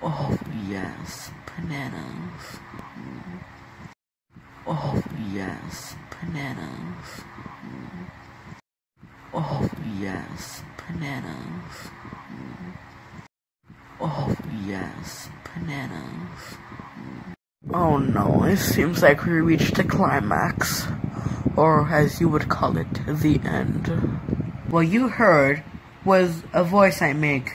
Oh yes, bananas. Oh yes, bananas. Oh yes, bananas. Oh yes, bananas. Oh no, it seems like we reached the climax. Or as you would call it, the end. What you heard was a voice I make